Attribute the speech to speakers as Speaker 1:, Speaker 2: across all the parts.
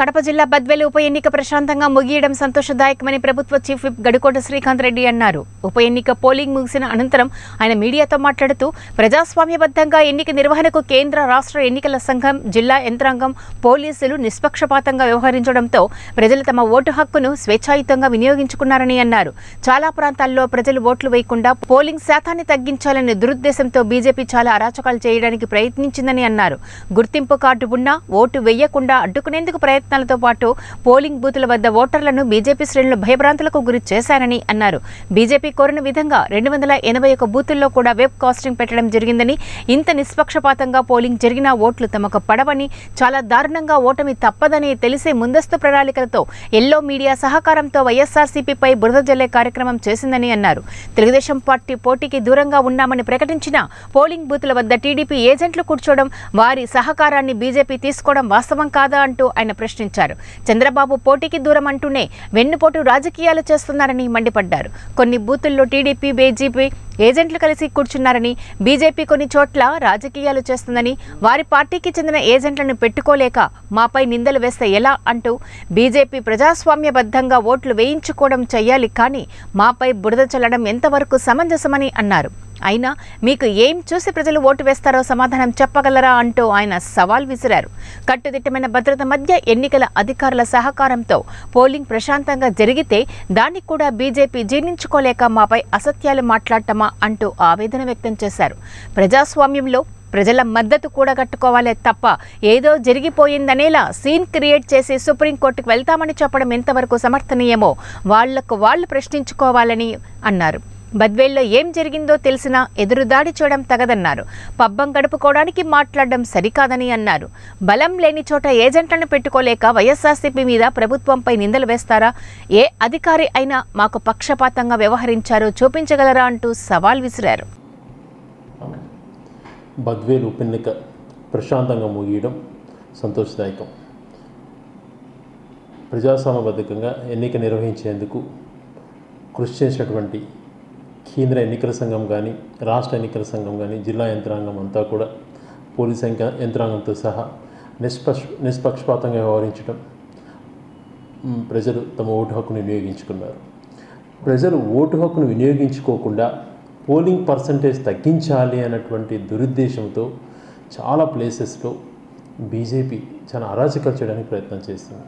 Speaker 1: కడప జిల్లా బద్వేలు ఉప ఎన్నిక ప్రశాంతంగా ముగియడం సంతోషదాయకమని ప్రభుత్వ చీఫ్ విప్ గడికోట శ్రీకాంత్ రెడ్డి అన్నారు. ఉప ఎన్నిక పోలింగ్ ముగిసిన అనంతరం ఆయన మీడియాతో మాట్లాడుతూ ప్రజాస్వామ్యబద్ధంగా ఎన్నిక నిర్వహణకు కేంద్ర రాష్ట్ర ఎన్నికల సంఘం జిల్లా యంత్రాంగం పోలీసులు నిష్పక్షపాతంగా వ్యవహరించడంతో ప్రజలు తమ ఓటు హక్కును స్వేచ్ఛాయుతంగా వినియోగించుకున్నారని అన్నారు. చాలా ప్రాంతాల్లో ప్రజలు ఓట్లు వేయకుండా పోలింగ్ శాతాన్ని తగ్గించాలనే దురుద్దేశంతో బీజేపీ చాలా అరాచకాలు చేయడానికి ప్రయత్నించిందని అన్నారు. గుర్తింపు కార్డు ఉన్నా ఓటు వేయకుండా అడ్డుకునేందుకు ప్రయత్నం ప్రయత్నాలతో పాటు పోలింగ్ బూతుల వద్ద ఓటర్లను బీజేపీ శ్రేణులు భయభ్రాంతులకు గురి చేశారని అన్నారు. బీజేపీ కోరిన విధంగా రెండు వందల ఎనభై ఒక బూతుల్లో కూడా వెబ్ కాస్టింగ్ పెట్టడం జరిగిందని ఇంత నిష్పక్షపాతంగా పోలింగ్ జరిగిన ఓట్లు తమకు పడవని చాలా దారుణంగా ఓటమి తప్పదని తెలిసే ముందస్తు ప్రణాళికలతో ఎల్లో మీడియా సహకారంతో వైఎస్ఆర్సీపీపై బురద జల్లే కార్యక్రమం చేసిందని అన్నారు. తెలుగుదేశం పార్టీ పోటీకి దూరంగా ఉన్నామని ప్రకటించిన పోలింగ్ బూతుల వద్ద టీడీపీ ఏజెంట్లు కూర్చోవడం వారి సహకారాన్ని బీజేపీ తీసుకోవడం వాస్తవం కాదా అంటూ ఆయన ప్రశ్న ప్రశ్నించారు. చంద్రబాబు పోటీకి దూరం అంటూనే వెన్నుపోటు రాజకీయాలు చేస్తున్నారని మండిపడ్డారు. కొన్ని బూతుల్లో టీడీపీ బీజేపీ ఏజెంట్లు కలిసి కూర్చున్నారని బీజేపీ కొన్ని చోట్ల రాజకీయాలు చేస్తుందని వారి పార్టీకి చెందిన ఏజెంట్లను పెట్టుకోలేక మాపై నిందలు వేస్తే ఎలా అంటూ బీజేపీ ప్రజాస్వామ్యబద్ధంగా ఓట్లు వేయించుకోవడం చెయ్యాలి కానీ మాపై బురద చల్లడం ఎంతవరకు సమంజసమని అన్నారు. అయినా మీకు ఏం చూసి ప్రజలు ఓటు వేస్తారో సమాధానం చెప్పగలరా అంటూ ఆయన సవాల్ విసిరారు. కట్టుదిట్టమైన భద్రత మధ్య ఎన్నికల అధికారుల సహకారంతో పోలింగ్ ప్రశాంతంగా జరిగితే దాన్ని కూడా బీజేపీ జీర్ణించుకోలేక మాపై అసత్యాలు మాట్లాడటమా అంటూ ఆవేదన వ్యక్తం చేశారు. ప్రజాస్వామ్యంలో ప్రజల మద్దతు కూడగట్టుకోవాలే తప్ప ఏదో జరిగిపోయిందనేలా సీన్ క్రియేట్ చేసి సుప్రీంకోర్టుకు వెళ్తామని చెప్పడం ఎంతవరకు సమర్థనీయమో వాళ్ళకు వాళ్ళు ప్రశ్నించుకోవాలని అన్నారు. బద్వేల్లో ఏం జరిగిందో తెలిసినా ఎదురుదాడి చేయడం తగదన్నారు. పబ్బం గడుపుకోవడానికి మాట్లాడడం సరికాదని అన్నారు. బలం లేని చోట ఏజెంట్లను పెట్టుకోలేక వైఎస్ఆర్సీపీ మీద ప్రభుత్వంపై నిందలు వేస్తారా? ఏ అధికారి అయినా మాకు పక్షపాతంగా వ్యవహరించారో చూపించగలరా అంటూ సవాల్ విసిరారు.
Speaker 2: బద్వేల్ ఉప ఎన్నిక ప్రశాంతంగా ముగియడం సంతోషదాయకం. ప్రజాస్వామ్యబద్ధకంగా ఎన్నిక నిర్వహించేందుకు కృషి చేసినటువంటి కేంద్ర ఎన్నికల సంఘం కానీ రాష్ట్ర ఎన్నికల సంఘం కానీ జిల్లా యంత్రాంగం అంతా కూడా పోలీస్ యంత్రాంగంతో సహా నిష్పక్ష నిష్పక్షపాతంగా వ్యవహరించడం ప్రజలు తమ ఓటు హక్కును వినియోగించుకున్నారు. ప్రజలు ఓటు హక్కును వినియోగించుకోకుండా పోలింగ్ పర్సంటేజ్ తగ్గించాలి అన్నటువంటి దురుద్దేశంతో చాలా ప్లేసెస్లో బీజేపీ చాలా అరాచకాలు చేయడానికి ప్రయత్నం చేస్తుంది.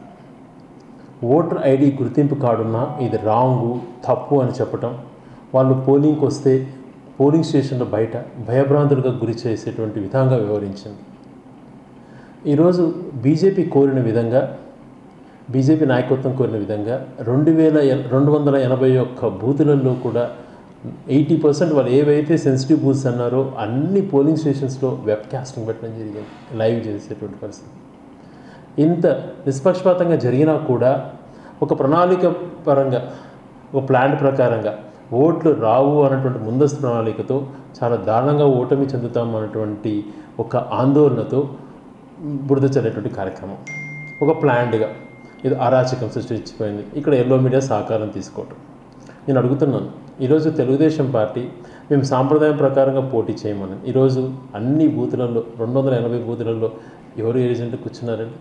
Speaker 2: ఓటర్ ఐడి గుర్తింపు కార్డున్నా ఇది రాంగు తప్పు అని చెప్పటం వాళ్ళు పోలింగ్కి వస్తే పోలింగ్ స్టేషన్ల బయట భయభ్రాంతులుగా గురి చేసేటువంటి విధంగా వ్యవహరించింది. ఈరోజు బీజేపీ కోరిన విధంగా బీజేపీ నాయకత్వం కోరిన విధంగా రెండు వేల రెండు వందల ఎనభై ఒక్క బూతులలో కూడా ఎయిటీ పర్సెంట్ వాళ్ళు ఏవైతే సెన్సిటివ్ బూత్స్ అన్నారో అన్ని పోలింగ్ స్టేషన్స్లో వెబ్ క్యాస్టింగ్ పెట్టడం జరిగింది లైవ్ చేసేటువంటి పరిస్థితి. ఇంత నిష్పక్షపాతంగా జరిగినా కూడా ఒక ప్రణాళిక పరంగా ఒక ప్లాన్ ప్రకారంగా ఓట్లు రావు అన్నటువంటి ముందస్తు ప్రణాళికతో చాలా దారుణంగా ఓటమి చెందుతాం అన్నటువంటి ఒక ఆందోళనతో బురద చల్లేటువంటి కార్యక్రమం. ఒక ప్లాండ్గా ఇది అరాచకం సృష్టించిపోయింది. ఇక్కడ ఎల్లో మీడియా సహకారం తీసుకోవటం. నేను అడుగుతున్నాను ఈరోజు తెలుగుదేశం పార్టీ మేము సాంప్రదాయం ప్రకారంగా పోటీ చేయమని. ఈరోజు అన్ని బూతులలో రెండు వందల ఎనభై బూతులలో ఎవరు ఏజెంట్ కూర్చున్నారండి?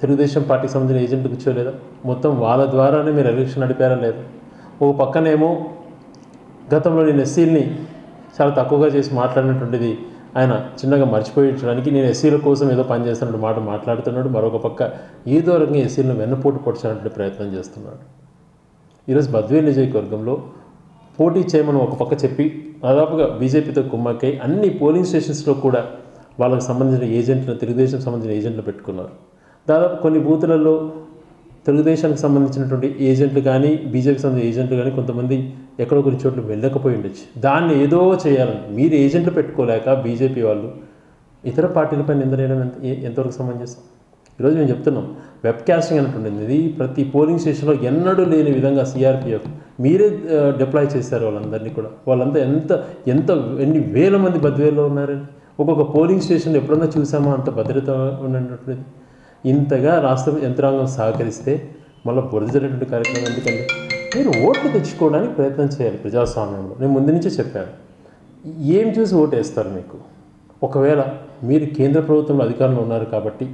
Speaker 2: తెలుగుదేశం పార్టీకి సంబంధించిన ఏజెంట్ కూర్చోలేదా? మొత్తం వాళ్ళ ద్వారానే మీరు ఎలక్షన్ నడిపారా లేదా? ఓ పక్కనేమో గతంలో నేను ఎస్సీలని చాలా తక్కువగా చేసి మాట్లాడినటువంటిది ఆయన చిన్నగా మర్చిపోయించడానికి నేను ఎస్సీల కోసం ఏదో పనిచేస్తున్నట్టు మాట మాట్లాడుతున్నాడు. మరొక పక్క ఏదో రకంగా ఎస్సీలను వెన్నపోటు పొడిచాలంటే ప్రయత్నం చేస్తున్నాడు. ఈరోజు బద్వేల్ నియోజకవర్గంలో పోటీ చేయమని ఒక పక్క చెప్పి దాదాపుగా బీజేపీతో కుమ్మక్కై అన్ని పోలింగ్ స్టేషన్స్లో కూడా వాళ్ళకి సంబంధించిన ఏజెంట్లు తెలుగుదేశం సంబంధించిన ఏజెంట్లు పెట్టుకున్నారు. దాదాపు కొన్ని బూతులలో తెలుగుదేశానికి సంబంధించినటువంటి ఏజెంట్లు కానీ బీజేపీకి సంబంధించిన ఏజెంట్లు కానీ కొంతమంది ఎక్కడో కొన్ని చోట్ల వెళ్ళకపోయి ఉండొచ్చు. దాన్ని ఏదో చేయాలని మీరు ఏజెంట్లు పెట్టుకోలేక బీజేపీ వాళ్ళు ఇతర పార్టీలపై నిందనేయడం ఎంత ఎంతవరకు సమంజసం? ఈరోజు మేము చెప్తున్నాం వెబ్ క్యాస్టింగ్ అనేటువంటిది ఇది ప్రతి పోలింగ్ స్టేషన్లో ఎన్నడూ లేని విధంగా సిఆర్పిఎఫ్ మీరే డిప్లాయ్ చేశారు వాళ్ళందరినీ కూడా. వాళ్ళంతా ఎంత ఎంత ఎన్ని వేల మంది బద్వేలో ఉన్నారండి? ఒక్కొక్క పోలింగ్ స్టేషన్లో ఎప్పుడన్నా చూసామా అంత భద్రత ఉన్నటువంటిది? ఇంతగా రాష్ట్ర యంత్రాంగం సహకరిస్తే మళ్ళీ బురదజరేటువంటి కార్యక్రమం ఎందుకండి? మీరు ఓట్లు తెచ్చుకోవడానికి ప్రయత్నం చేయాలి ప్రజాస్వామ్యంలో. నేను ముందు నుంచే చెప్పాను. ఏం చూసి ఓటు వేస్తారు మీకు? ఒకవేళ మీరు కేంద్ర ప్రభుత్వంలో అధికారంలో ఉన్నారు కాబట్టి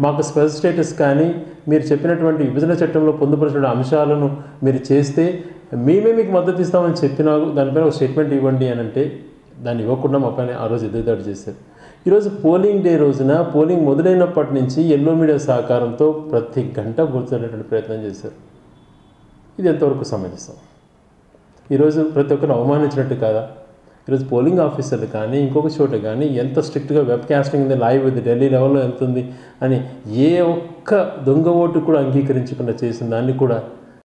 Speaker 2: మాకు స్పెషల్ స్టేటస్ కానీ మీరు చెప్పినటువంటి విభజన చట్టంలో పొందుపరిచిన అంశాలను మీరు చేస్తే మేమే మీకు మద్దతు ఇస్తామని చెప్పినా దానిపైన ఒక స్టేట్మెంట్ ఇవ్వండి అని అంటే దాన్ని ఇవ్వకుండా మా పైన ఆ రోజు ఎదురుదాడి చేశారు. ఈరోజు పోలింగ్ డే రోజున పోలింగ్ మొదలైనప్పటి నుంచి ఎల్లో మీడియా సహకారంతో ప్రతి గంట గుర్తున్నటువంటి ప్రయత్నం చేశారు. ఇది ఎంతవరకు సమంజసం? ఈరోజు ప్రతి ఒక్కరు అవమానించినట్టు కాదా? ఈరోజు పోలింగ్ ఆఫీసర్లు కానీ ఇంకొక చోట కానీ ఎంత స్ట్రిక్ట్గా వెబ్ కాస్టింగ్ ఉంది లైవ్ ఉంది ఢిల్లీ లెవెల్లో ఎంత ఉంది అని ఏ ఒక్క దొంగ ఓటు కూడా అంగీకరించకుండా చేసిన దాన్ని కూడా